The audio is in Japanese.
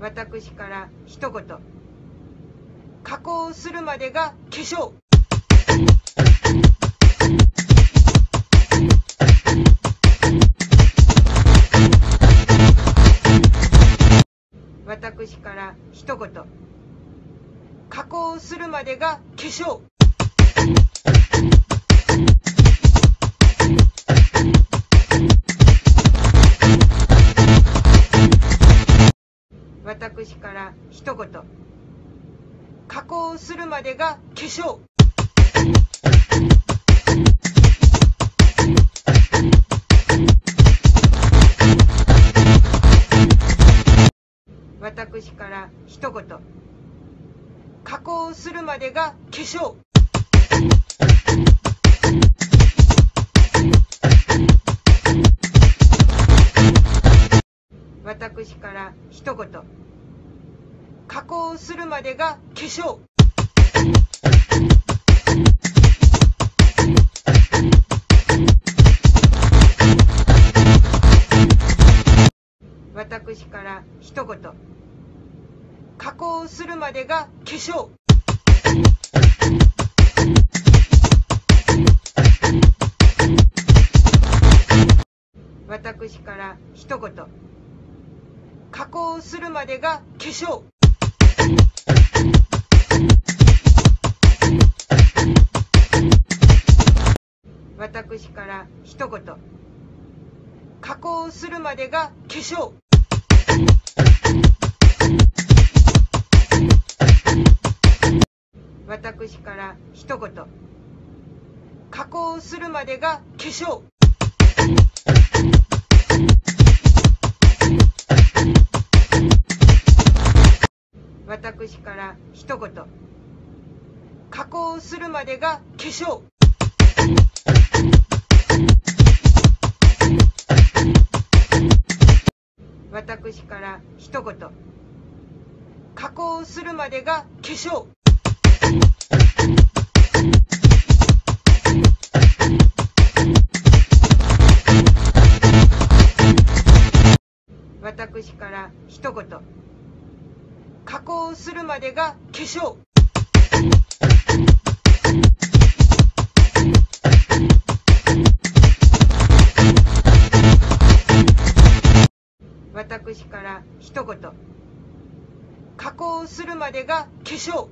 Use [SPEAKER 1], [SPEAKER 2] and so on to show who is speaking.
[SPEAKER 1] 私から一言。加工するまでが化粧。私から一言。加工するまでが化粧。私から一言。加工するまでが化粧。私から一言。加工するまでが化粧。私から一言。加工するまでが化粧。私から一言。加工するまでが化粧。私から一言。加工するまでが化粧。私から一言。加工するまでが化粧。私から一言。加工するまでが化粧。私から一言。加工するまでが化粧。私から一言。加工するまでが化粧。私から一言。加工するまでが化粧。私から一言。加工するまでが化粧。